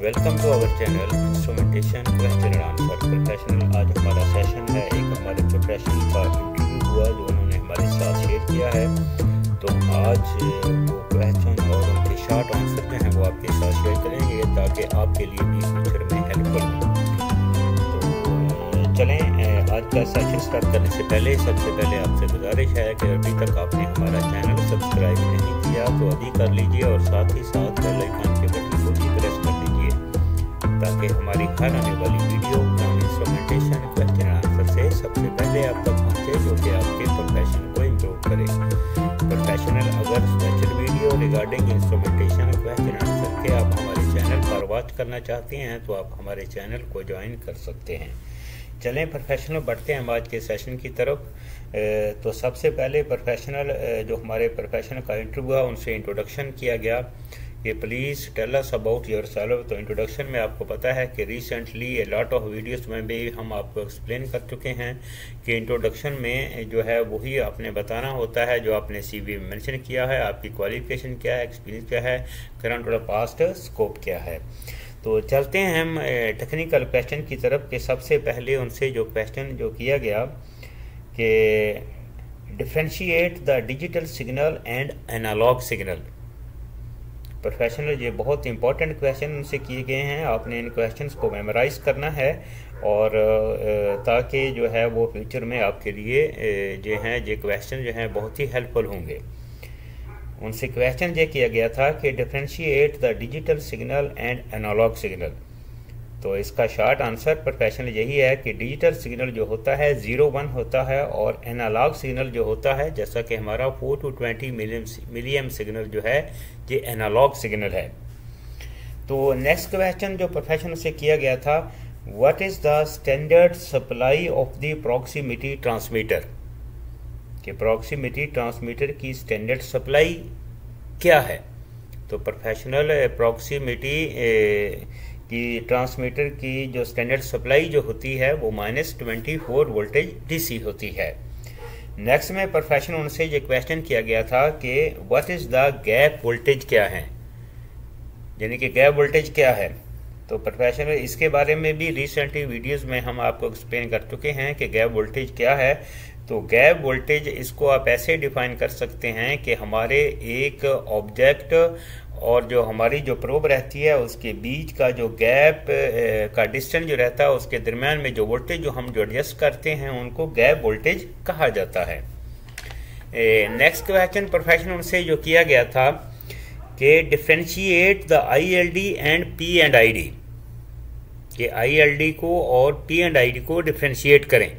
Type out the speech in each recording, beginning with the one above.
Welcome to our channel instrumentation question and answer professional आज हमारा session है, एक हमारे प्रोफेशनल का इंटरव्यू हुआ, जो उन्होंने हमारे साथ शेयर किया है। तो आज वो क्वेश्चन और उनके शॉर्ट आंसर जो हैं, वो आपके साथ शेयर करेंगे, ताकि आपके लिए भी फ्यूचर में हेल्पफुल हो। तो चलें आज का सेशन स्टार्ट करने से पहले, सबसे पहले आपसे गुजारिश है कि अभी तक आपने हमारा चैनल सब्सक्राइब नहीं किया तो अभी कर लीजिए और साथ ही साथ बेल आइकन ताकि हमारी हर आने वाली वीडियो इंस्ट्रूमेंटेशन क्वेश्चन आंसर से सबसे पहले आप तक पहुँचे, जो कि आपके प्रोफेशन को इम्प्रूव करे। प्रोफेशनल अगर special video regarding instrumentation question answer के आप हमारे चैनल पर वॉच करना चाहते हैं तो आप हमारे चैनल को ज्वाइन कर सकते हैं। चलें प्रोफेशनल बढ़ते हैं हम आज के सेशन की तरफ़। तो सबसे पहले प्रोफेशनल जो हमारे प्रोफेशनल का इंटरव्यू हुआ, उनसे इंट्रोडक्शन किया गया। कि please tell us about yourself तो इंट्रोडक्शन में आपको पता है कि recently a lot of videos में भी हम आपको एक्सप्लेन कर चुके हैं कि इंट्रोडक्शन में जो है वही आपने बताना होता है, जो आपने सी वी में मैंशन किया है, आपकी क्वालिफिकेशन क्या है एक्सपीरियंस क्या है करंट और पास्ट स्कोप क्या है। तो चलते हैं हम टेक्निकल क्वेश्चन की तरफ़ कि सबसे पहले उनसे जो क्वेश्चन जो किया गया कि differentiate the digital signal and analog signal professional ये बहुत इंपॉर्टेंट क्वेश्चन उनसे किए गए हैं। आपने इन क्वेश्चंस को मेमोराइज करना है और ताकि जो है वो फ्यूचर में आपके लिए जो हैं ये क्वेश्चन जो हैं, बहुत ही हेल्पफुल होंगे। उनसे क्वेश्चन ये किया गया था कि differentiate the digital signal and analog signal तो इसका शॉर्ट आंसर प्रोफेशनल यही है कि डिजिटल सिग्नल जो होता है ज़ीरो वन होता है और एनालॉग सिग्नल जो होता है, जैसा कि हमारा four to twenty milliamp signal जो है, ये एनालॉग सिग्नल है। तो नेक्स्ट क्वेश्चन जो प्रोफेशनल से किया गया था what is the standard supply of the proximity transmitter कि प्रॉक्सिमिटी ट्रांसमीटर की स्टैंडर्ड सप्लाई क्या है? तो प्रोफेशनल प्रॉक्सिमिटी की ट्रांसमीटर की जो स्टैंडर्ड सप्लाई जो होती है, वो minus twenty four voltage DC होती है। नेक्स्ट में प्रोफेशन उनसे ये क्वेश्चन किया गया था कि what is the gap voltage क्या है? यानी कि गैप वोल्टेज क्या है? तो प्रोफेशनल इसके बारे में भी रिसेंटली वीडियोस में हम आपको एक्सप्लेन कर चुके हैं कि गैप वोल्टेज क्या है। तो गैप वोल्टेज इसको आप ऐसे डिफाइन कर सकते हैं कि हमारे एक ऑब्जेक्ट और जो हमारी जो प्रोब रहती है, उसके बीच का जो गैप का डिस्टेंस जो रहता है, उसके दरमियान में जो वोल्टेज जो हम जो एडजस्ट करते हैं, उनको गैप वोल्टेज कहा जाता है। नेक्स्ट क्वेश्चन प्रोफेशन उनसे जो किया गया था कि differentiate the ILD and P and I ID कि आईएलडी को और पी एंड आईडी को डिफ्रेंशिएट करें।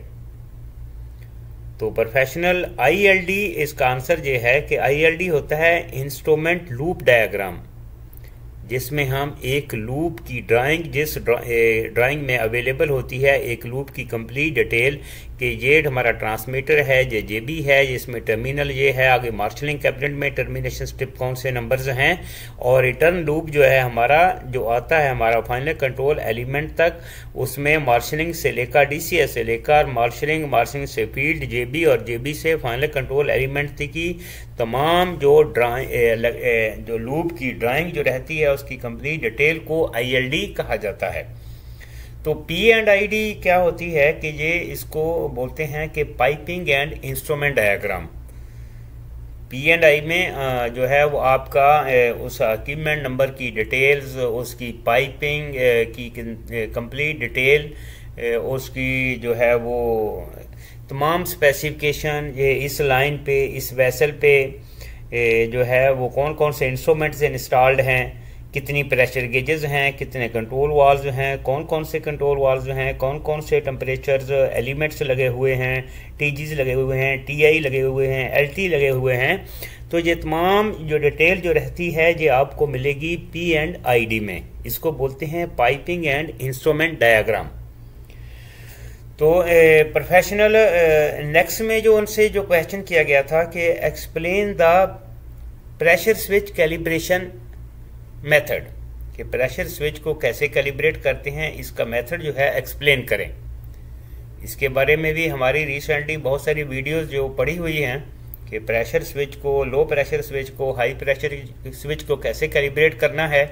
तो प्रोफेशनल आईएलडी इसका आंसर ये है कि आईएलडी होता है इंस्ट्रूमेंट लूप डायग्राम जिसमें हम एक लूप की ड्राइंग जिस ड्राइंग में अवेलेबल होती है, एक लूप की कंप्लीट डिटेल कि ये हमारा ट्रांसमीटर है, ये जे बी है, इसमें टर्मिनल ये है, आगे मार्शलिंग कैबिनेट में टर्मिनेशन स्ट्रिप कौन से नंबर्स हैं, और रिटर्न लूप जो है हमारा, जो आता है हमारा फाइनल कंट्रोल एलिमेंट तक, उसमें मार्शलिंग से लेकर डीसीएस से लेकर मार्शलिंग मार्शलिंग से फ़ील्ड जे बी और जे बी से फाइनल कंट्रोल एलिमेंट तक की तमाम जो ड्राइंग जो लूप की ड्राइंग जो रहती है, उसकी कंप्लीट डिटेल को आई एल डी कहा जाता है। तो पी एंड आई डी क्या होती है कि ये इसको बोलते हैं कि piping and instrument diagram P and I में जो है वो आपका उस इक्विपमेंट नंबर की डिटेल्स उसकी पाइपिंग की कंप्लीट डिटेल उसकी जो है वो तमाम स्पेसिफिकेशन ये इस लाइन पे, इस वेसल पे जो है वो कौन कौन से इंस्ट्रूमेंट्स इंस्टॉल्ड हैं कितनी प्रेशर गेजेस हैं, कितने कंट्रोल वाल्व हैं कौन कौन से कंट्रोल वाल्व हैं कौन कौन से टेम्परेचर एलिमेंट्स लगे हुए हैं टीजीज लगे हुए हैं टीआई लगे हुए हैं एलटी लगे हुए हैं। तो ये तमाम जो डिटेल जो रहती है, ये आपको मिलेगी पी एंड आईडी में। इसको बोलते हैं पाइपिंग एंड इंस्ट्रूमेंट डायाग्राम तो प्रोफेशनल नेक्स्ट में जो उनसे जो क्वेश्चन किया गया था कि explain the pressure switch calibration method, कि प्रेशर स्विच को कैसे कैलिब्रेट करते हैं, इसका मेथड जो है एक्सप्लेन करें। इसके बारे में भी हमारी रिसेंटली बहुत सारी वीडियोस जो पड़ी हुई हैं, कि प्रेशर स्विच को लो प्रेशर स्विच को हाई प्रेशर स्विच को कैसे कैलिब्रेट करना है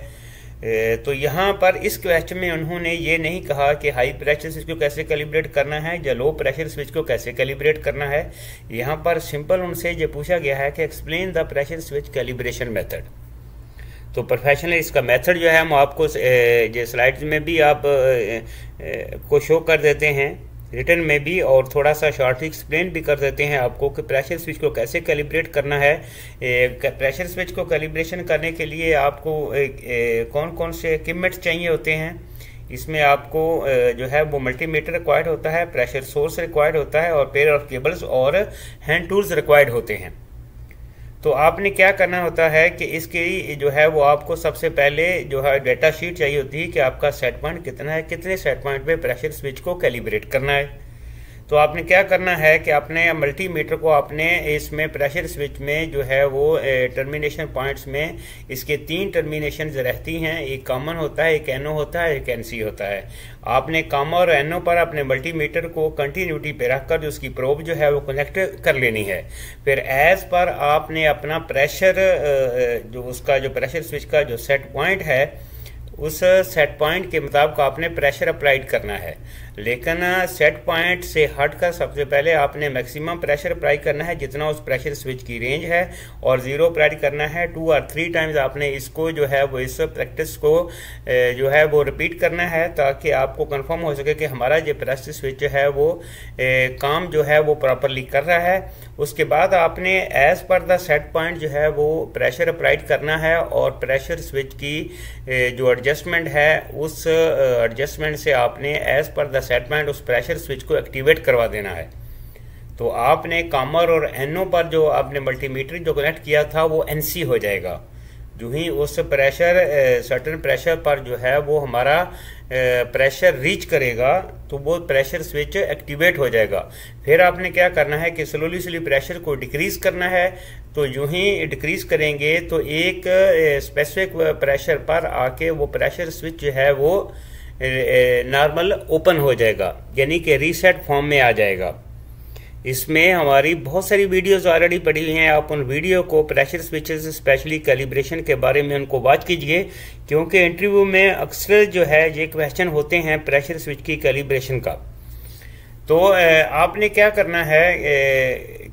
तो यहाँ पर इस क्वेश्चन में उन्होंने ये नहीं कहा कि हाई प्रेशर स्विच को कैसे कैलिब्रेट करना है, या लो प्रेशर स्विच को कैसे कैलिब्रेट करना है। यहाँ पर सिंपल उनसे ये पूछा गया है कि explain the pressure switch calibration method तो प्रोफेशनल इसका मेथड जो है, हम आपको स्लाइड्स में भी आप को शो कर देते हैं रिटर्न में भी, और थोड़ा सा शॉर्ट एक्सप्लेन भी कर देते हैं आपको कि प्रेशर स्विच को कैसे कैलिब्रेट करना है। प्रेशर स्विच को कैलिब्रेशन करने के लिए आपको कौन कौन से इक्विपमेंट्स चाहिए होते हैं। इसमें आपको जो है, वो मल्टीमीटर रिक्वायर्ड होता है प्रेशर सोर्स रिक्वायर्ड होता है, और पेयर ऑफ़ केबल्स और हैंड टूल्स रिक्वायर्ड होते हैं। तो आपने क्या करना होता है कि इसके जो है वो आपको सबसे पहले जो है डेटा शीट चाहिए होती है कि आपका सेट पॉइंट कितना है, कितने सेट पॉइंट पे प्रेशर स्विच को कैलिब्रेट करना है। तो आपने क्या करना है कि अपने मल्टीमीटर को अपने इसमें प्रेशर स्विच में जो है वो टर्मिनेशन पॉइंट्स में इसके तीन टर्मिनेशन रहती हैं। एक कॉमन होता है, एक एनओ होता है, एक एनसी होता है। आपने कॉमन और एनओ पर अपने मल्टीमीटर को कंटिन्यूटी पे रखकर जो उसकी प्रोब जो है वो कनेक्ट कर लेनी है। फिर एज पर आपने अपना प्रेशर जो उसका जो प्रेशर स्विच का जो सेट पॉइंट है उस सेट पॉइंट के मुताबिक आपने प्रेशर अप्लाइड करना है। लेकिन सेट पॉइंट से हटकर सबसे पहले आपने मैक्सिमम प्रेशर अप्लाई करना है, जितना उस प्रेशर स्विच की रेंज है, और ज़ीरो अप्लाई करना है। टू और थ्री टाइम्स आपने इसको जो है, वो इस प्रैक्टिस को जो है, वो रिपीट करना है, ताकि आपको कंफर्म हो सके कि हमारा जो प्रेशर स्विच है, वो काम जो है, वो प्रॉपरली कर रहा है। उसके बाद आपने as per the set point जो है वो प्रेशर अप्लाइड करना है और प्रेशर स्विच की जो एडजस्टमेंट है, उस एडजस्टमेंट से आपने as per the set point उस प्रेशर स्विच को एक्टिवेट करवा देना है। तो आपने कामर और एनओ पर जो आपने मल्टीमीटर जो कनेक्ट किया था, वो एनसी हो जाएगा। जो ही उस प्रेशर सर्टन प्रेशर पर जो है वो हमारा प्रेशर रीच करेगा तो वो प्रेशर स्विच एक्टिवेट हो जाएगा। फिर आपने क्या करना है कि स्लोली स्लोली प्रेशर को डिक्रीज करना है तो यूँ ही डिक्रीज करेंगे तो एक स्पेसिफिक प्रेशर पर आके वो प्रेशर स्विच जो है वो नॉर्मल ओपन हो जाएगा, यानी कि रीसेट फॉर्म में आ जाएगा। इसमें हमारी बहुत सारी वीडियोस ऑलरेडी पड़ी हुई हैं। आप उन वीडियो को प्रेशर स्विचेस स्पेशली कैलिब्रेशन के बारे में उनको वॉच कीजिए, क्योंकि इंटरव्यू में अक्सर जो है, ये क्वेश्चन होते हैं प्रेशर स्विच की कैलिब्रेशन का। तो आपने क्या करना है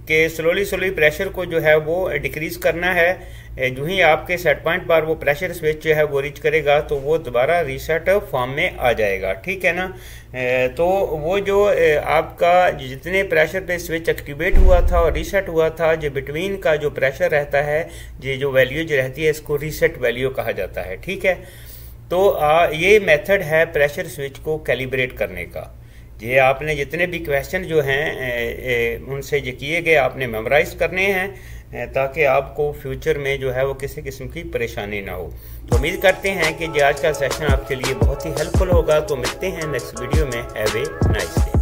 कि स्लोली स्लोली प्रेशर को जो है, वो डिक्रीज करना है। जो ही आपके सेट पॉइंट पर वो प्रेशर स्विच जो है वो रीच करेगा तो वो दोबारा रीसेट फॉर्म में आ जाएगा। ठीक है ना? तो वो जो आपका जितने प्रेशर पे स्विच एक्टिवेट हुआ था और रीसेट हुआ था जो बिटवीन का जो प्रेशर रहता है ये जो वैल्यू जो रहती है इसको रीसेट वैल्यू कहा जाता है। ठीक है? तो आ, ये मेथड है प्रेशर स्विच को कैलिब्रेट करने का। ये आपने जितने भी क्वेश्चन जो हैं उनसे ये किए गए, आपने मेमोराइज करने हैं ताकि आपको फ्यूचर में जो है वो किसी किस्म की परेशानी ना हो। तो उम्मीद करते हैं कि आज का सेशन आपके लिए बहुत ही हेल्पफुल होगा। तो मिलते हैं नेक्स्ट वीडियो में। Have a nice day